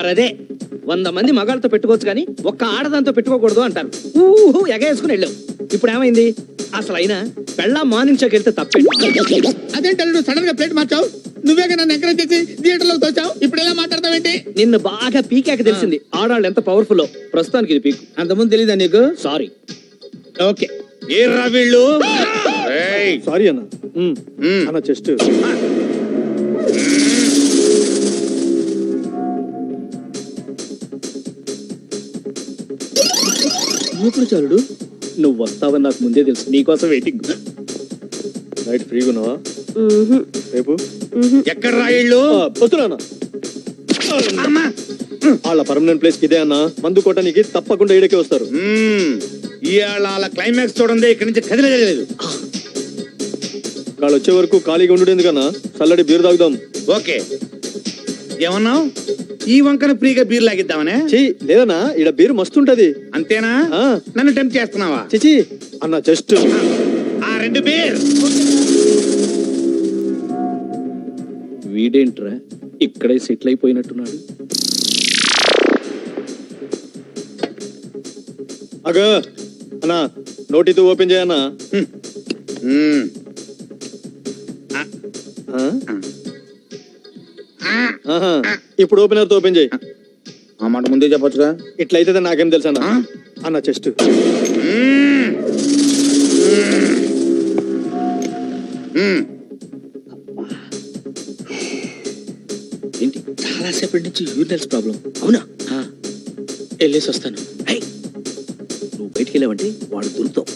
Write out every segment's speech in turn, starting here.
మరదే వంద మంది మగాళ్ళతో పెట్టుకోవచ్చు కానీ ఒక్క ఆడదాంతో పెట్టుకోకూడదు అంటారు. ఊహు ఎగేసుకుని వెళ్ళావు. ఇప్పుడు ఏమైంది? అసలు అయినా పెళ్ళ మార్నింగ్ షోకి వెళ్తే తప్పేంటి? అదేంటి అల్లుడు సడన్గా ప్లేట్ మార్చావు? నువ్వే నన్ను ఎంకరేజ్ చేసి థియేటర్లో తోచావు? ఇప్పుడు ఎలా మాట్లాడతావేంటి నిన్ను బాగా పీకాక తెలిసింది. ఆడాళ్ళు ఎంత పవర్ఫుల్ ప్రస్తుతానికి ఇది పీక్. అంతకుముందు తెలీదా నీకు? Sorry okay. ఏర్రా వీళ్ళు? సారీ అన్న. అన్న చెస్ట్ ఇప్పుడు చాలుడు? నువ్వు వస్తావని నాకు ముందే తెలుసు. నీకోసం వెయిటింగ్ నైట్ ఫ్రీగా ఉన్నావా? రేపు? ఎక్కడ రా వీళ్ళు ఆ, వస్తున్నా అన్న. వాళ్ళ పర్మనెంట్ ప్లేస్ ఇదే అన్న. మందు కొట్టడానికి తప్పకుండా ఇడకే వస్తారు. ఇవాళ క్లైమాక్స్ చూడండి ఇక్కడి నుంచి కదిలేదు వాళ్ళు వచ్చే వరకు ఖాళీగా ఉండు ఎందుకన్నా? చల్లడి బీరు తాగుదాం. ఓకే. ఏమన్నావు? ఈ వంకన ఫ్రీగా బీర్ లాగిద్దామనే? చెయ్యి లేదన్నా ఇడ బీరు మస్తుంటది. అంతేనా. నన్ను టెంప్ట్ చేస్తున్నావా? చిచి అన్న జస్ట్. ఆ రెండు బీర్. వీడేంట్రా ఇక్కడే సెటిల్ అయిపోయినట్టున్నాడు అగ అన్నా నోటితో ఓపెన్ చేయన్నా? ఆహా. ఇప్పుడు ఓపెనర్తో ఓపెన్ చేయి? ఆ మాట ముందే చెప్పొచ్చుగా. ఇట్లయితే నాకేం తెలుసు అన్న? అన్న చెస్ట్. ఏంటి? చాలా సేపటి నుంచి యూరినల్స్ ప్రాబ్లం. అవునా? వెళ్ళేసి వస్తాను! నువ్వు బయటికి వెళ్ళావంటే వాడు దొరుకుతావు.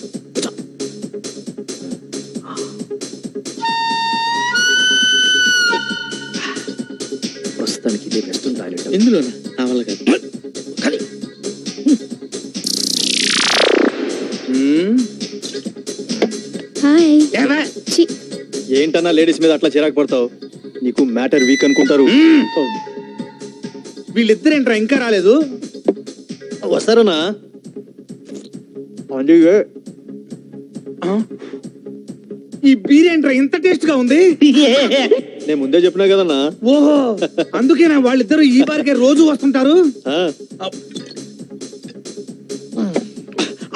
ఇందులోనా? నా వల్ల కాదు కానీ. హాయ్. ఏంటన్నా లేడీస్ మీద అట్లా చిరాకు పడతావు? నీకు మ్యాటర్ వీక్ అనుకుంటారు. మ్మ్. వీళ్ళిద్దరేంట్రా ఇంకా రాలేదు? వస్తారనా? అందుకే? ఈ బీర్ ఏంట్రా ఇంత టేస్ట్గా ఉంది? నేను ముందే చెప్పినా కదన్నా. ఓహో అందుకేనా వాళ్ళిద్దరు ఈ బారికే రోజు వస్తుంటారు? ఆ,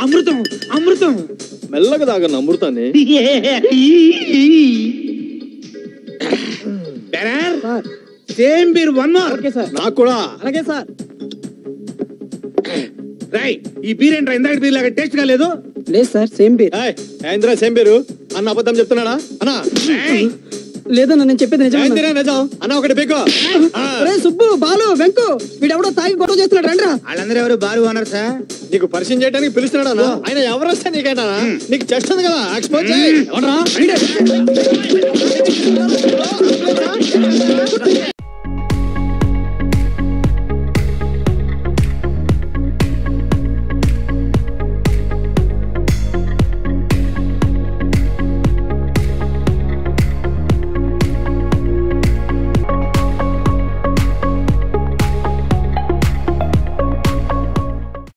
అమృతం అమృతం. మెల్లగా తాగన్న అమృతాన్ని. Same beer one more. నాకు కూడా. అలాగే సార్. రై ఈ బీర్ ఏంట్రా ఇందాక బీర్ లాగా టేస్ట్గా లేదు? లేదు సార్ సేమ్ బీర్. ఏయ్, ఏందిరా సేమ్ పేరు అన్న అబద్ధం చెప్తున్నాడా? అన్నా. లేదన్న నేను చెప్పేది ఏందిరా నిజం? అన్న ఒకటి బేకో సుబ్బు బాలు వెంకు వీడెవడో తాగి గొడవ చేస్తున్నాడు రండ్రా వాళ్ళందరూ ఎవరు బారు ఓనర్ సార్? నీకు పరిచయం చేయడానికి పిలుస్తున్నాడా అన్న? ఆయన ఎవరు వస్తే నీకైనా? నీకు చెస్ట్ ఉంది కదా ఎక్స్పోజ్ చేయి. ఎవడ్రా?